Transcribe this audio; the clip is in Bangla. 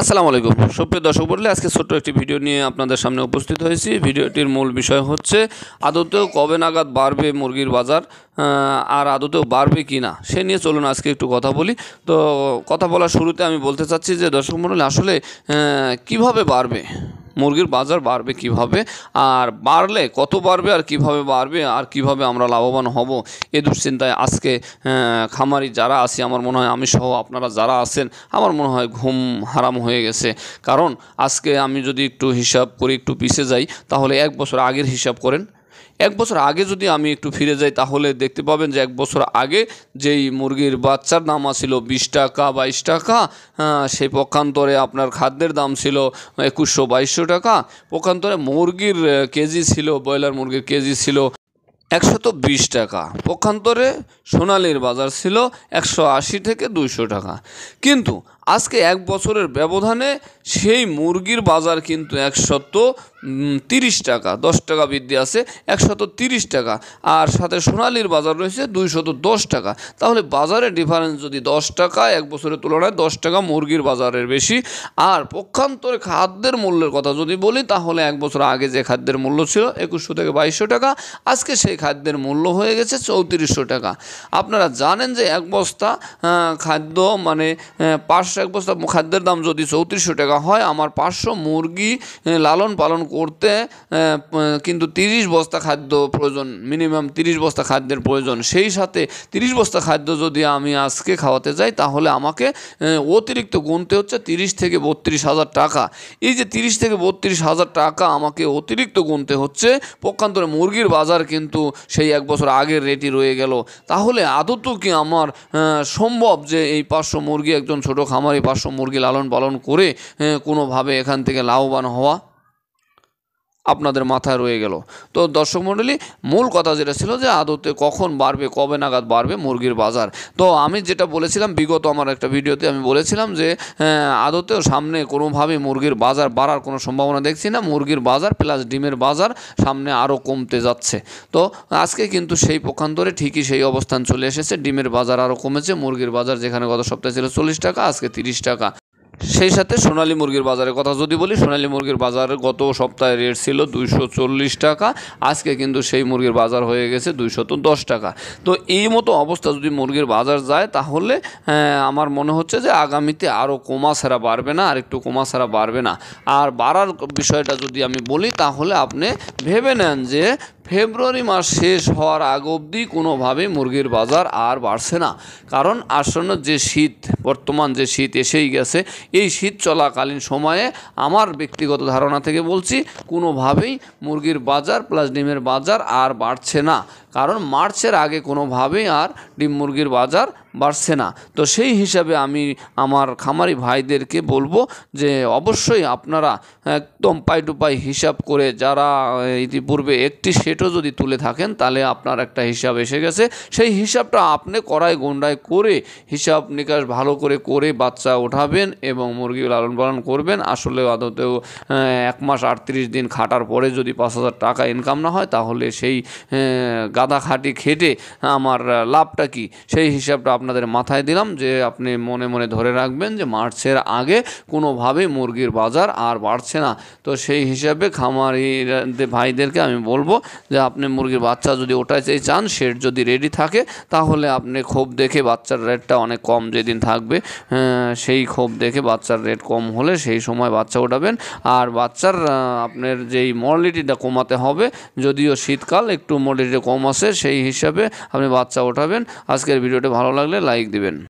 আসসালামু আলাইকুম। সুপ্রিয় দর্শক বললে আজকে ছোট্ট একটি ভিডিও নিয়ে আপনাদের সামনে উপস্থিত হয়েছি। ভিডিওটির মূল বিষয় হচ্ছে, আদতেও কবে নাগাদ বাড়বে মুরগির বাজার আর আদতেও বাড়বে কি না? সে নিয়ে চলুন আজকে একটু কথা বলি। তো কথা বলার শুরুতে আমি বলতে চাচ্ছি যে, দর্শক মন্ডলী, আসলে কীভাবে বাড়বে? মুরগির বাজার বাড়বে কীভাবে? আর বাড়লে কত বাড়বে আর কীভাবে বাড়বে? আর কীভাবে আমরা লাভবান হব? এ দুশ্চিন্তায় আজকে খামারি যারা আছি, আমার মনে হয় আমি সহ আপনারা যারা আছেন, আমার মনে হয় ঘুম হারাম হয়ে গেছে। কারণ আজকে আমি যদি একটু হিসাব করি, একটু পিছিয়ে যাই, তাহলে এক বছর আগের হিসাব করেন এক বছর আগে যদি আমি একটু ফিরে যাই, তাহলে দেখতে পাবেন যে এক বছর আগে যেই মুরগির বাচ্চার দাম ছিল বিশ টাকা, বাইশ টাকা সেই পক্ষান্তরে আপনার খাদ্যের দাম ছিল একুশশো বাইশশো টাকা। পক্ষান্তরে মুরগির কেজি ছিল, ব্রয়লার মুরগির কেজি ছিল একশত বিশ টাকা। পক্ষান্তরে সোনালির বাজার ছিল একশো আশি থেকে দুইশো টাকা। কিন্তু আজকে এক বছরের ব্যবধানে সেই মুরগির বাজার কিন্তু একশত তিরিশ টাকা, দশ টাকা বৃদ্ধি আছে, একশত তিরিশ টাকা। আর সাথে সোনালির বাজার রয়েছে দুইশত দশ টাকা। তাহলে বাজারের ডিফারেন্স যদি দশ টাকা এক বছরের তুলনায় দশ টাকা মুরগির বাজারের বেশি। আর পক্ষান্তরে খাদ্যের মূল্যের কথা যদি বলি, তাহলে এক বছর আগে যে খাদ্যের মূল্য ছিল একুশশো থেকে বাইশশো টাকা, আজকে সেই খাদ্যের মূল্য হয়ে গেছে চৌত্রিশশো টাকা। আপনারা জানেন যে এক বস্তা খাদ্য মানে পাঁচশো এক বস্তা খাদ্যের দাম যদি চৌত্রিশশো টাকা হয়, আমার পাঁচশো মুরগি লালন পালন করতে কিন্তু তিরিশ বস্তা খাদ্য প্রয়োজন, মিনিমাম তিরিশ বস্তা খাদ্যের প্রয়োজন। সেই সাথে তিরিশ বস্তা খাদ্য যদি আমি আজকে খাওয়াতে যাই, তাহলে আমাকে অতিরিক্ত গুনতে হচ্ছে তিরিশ থেকে বত্রিশ হাজার টাকা। এই যে তিরিশ থেকে বত্রিশ হাজার টাকা আমাকে অতিরিক্ত গুনতে হচ্ছে, পক্ষান্তরে মুরগির বাজার কিন্তু সেই এক বছর আগের রেটই রয়ে গেল। তাহলে আদৌ কি আমার সম্ভব যে এই পাঁচশো মুরগি একজন ছোট খামারি পাঁচশো মুরগি লালন পালন করে কোনোভাবে এখান থেকে লাভবান হওয়া আপনাদের মাথায় রয়ে গেল। তো দর্শক মণ্ডলী, মূল কথা যেটা ছিল যে আদতে কখন বাড়বে, কবে নাগাদ বাড়বে মুরগির বাজার। তো আমি যেটা বলেছিলাম, বিগত আমার একটা ভিডিওতে আমি বলেছিলাম যে আদতেও সামনে কোনোভাবেই মুরগির বাজার বাড়ার কোনো সম্ভাবনা দেখছি না। মুরগির বাজার প্লাস ডিমের বাজার সামনে আরও কমতে যাচ্ছে। তো আজকে কিন্তু সেই পক্ষান্তরে ঠিকই সেই অবস্থান চলে এসেছে। ডিমের বাজার আরও কমেছে, মুরগির বাজার যেখানে গত সপ্তাহে ছিল চল্লিশ টাকা, আজকে তিরিশ টাকা। সেই সাথে সোনালী মুরগির বাজারের কথা যদি বলি, সোনালী মুরগির বাজার গত সপ্তাহে রেট ছিল দুইশো চল্লিশ টাকা, আজকে কিন্তু সেই মুরগির বাজার হয়ে গেছে দুইশত দশ টাকা। তো এই মতো অবস্থা যদি মুরগির বাজার যায়, তাহলে আমার মনে হচ্ছে যে আগামীতে আরও কমা ছাড়া বাড়বে না আর একটু কমা ছাড়া বাড়বে না। আর বাড়ার বিষয়টা যদি আমি বলি, তাহলে আপনি ভেবে নেন যে ফেব্রুয়ারি মাস শেষ হওয়ার আগ অবধি কোনোভাবেই মুরগির বাজার আর বাড়ছে না। কারণ আসন্ন যে শীত, বর্তমান যে শীত এসেই গেছে এই শীত চলাকালীন সময়ে আমার ব্যক্তিগত ধারণা থেকে বলছি, কোনোভাবেই মুরগির বাজার প্লাস ডিমের বাজার আর বাড়ছে না। কারণ মার্চের আগে কোনোভাবেই আর ডিম মুরগির বাজার বাড়ছে না। তো সেই হিসাবে আমি আমার খামারি ভাইদেরকে বলব যে, অবশ্যই আপনারা একদম পাই টু পাই হিসাব করে যারা ইতিপূর্বে একটি সেটও যদি তুলে থাকেন, তাহলে আপনার একটা হিসাব এসে গেছে। সেই হিসাবটা আপনি কড়াই গন্ডায় করে হিসাব নিকাশ ভালো করে করে বাচ্চা ওঠাবেন এবং মুরগি লালন পালন করবেন, আসলে আদতেও এক মাস আটত্রিশ দিন খাটার পরে যদি পাঁচ হাজার টাকা ইনকাম না হয়, তাহলে সেই গাদা খাটি খেটে আমার লাভটা কি? সেই হিসাবটা আপনাদের মাথায় দিলাম যে আপনি মনে মনে ধরে রাখবেন যে মার্চের আগে কোনোভাবেই মুরগির বাজার আর বাড়ছে না। তো সেই হিসাবে খামারি ভাইদেরকে আমি বলব যে আপনি মুরগির বাচ্চা যদি ওটাতে চান শেড যদি রেডি থাকে, তাহলে আপনি ক্ষোভ দেখে বাচ্চার রেটটা অনেক কম যেদিন থাকবে সেই ক্ষোভ দেখে বাচ্চার রেট কম হলে সেই সময় বাচ্চা ওঠাবেন। আর বাচ্চার আপনার যেই মর্লিটিটা কমাতে হবে, যদিও শীতকাল একটু মর্লিটি কম আসে সেই হিসাবে আপনি বাচ্চা ওঠাবেন। আজকের ভিডিওটি ভালো লাগলে লাইক দিবেন।